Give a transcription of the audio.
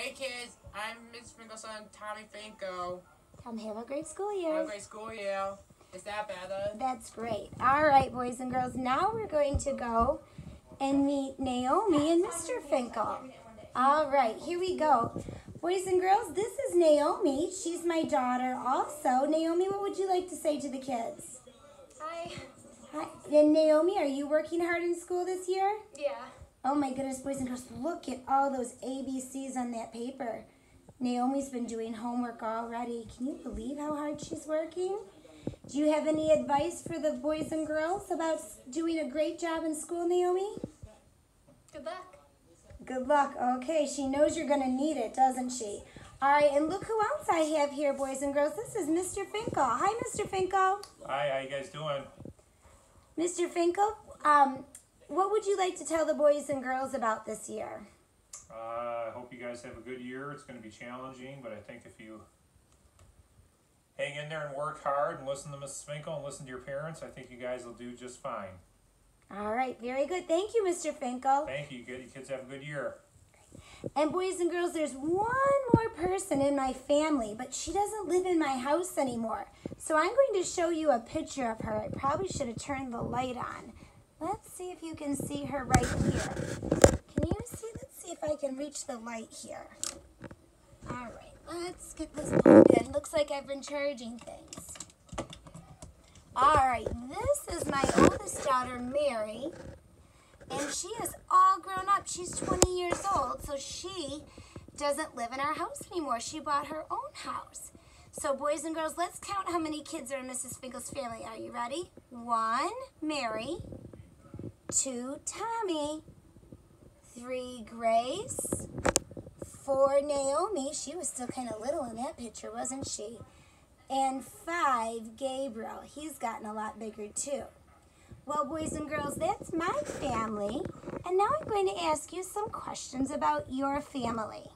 Hey kids, I'm Miss Finkel's son, Tommy Finkel. Tom, have a great school year. Have year. a great school year. Is that better? That's great. All right, boys and girls. Now we're going to go and meet Naomi and Mr. Finkel. All right, here we go. Boys and girls, this is Naomi. She's my daughter also. Naomi, what would you like to say to the kids? Hi. Hi. And Naomi, are you working hard in school this year? Yeah. Oh my goodness, boys and girls, look at all those ABCs on that paper. Naomi's been doing homework already. Can you believe how hard she's working? Do you have any advice for the boys and girls about doing a great job in school, Naomi? Good luck. Good luck. Okay, she knows you're going to need it, doesn't she? All right, and look who else I have here, boys and girls. This is Mr. Finkel. Hi, Mr. Finkel. Hi, how you guys doing? Mr. Finkel, um, what would you like to tell the boys and girls about this year? Uh, I hope you guys have a good year. It's going to be challenging, but I think if you hang in there and work hard and listen to Mrs. Finkel and listen to your parents, I think you guys will do just fine. All right, very good. Thank you, Mr. Finkel. Thank you. Good. You kids have a good year. And boys and girls, there's one more person in my family, but she doesn't live in my house anymore. So I'm going to show you a picture of her. I probably should have turned the light on. Let's see if you can see her right here. Can you see? Let's see if I can reach the light here. All right, let's get this plugged in. Looks like I've been charging things. All right, this is my oldest daughter, Mary. And she is all grown up. She's 20 years old, so she doesn't live in our house anymore. She bought her own house. So, boys and girls, let's count how many kids are in Mrs. Finkel's family. Are you ready? One, Mary. Two, Tommy. Three, Grace. Four, Naomi. She was still kind of little in that picture, wasn't she? And five, Gabriel. He's gotten a lot bigger too. Well, boys and girls, that's my family. And now I'm going to ask you some questions about your family.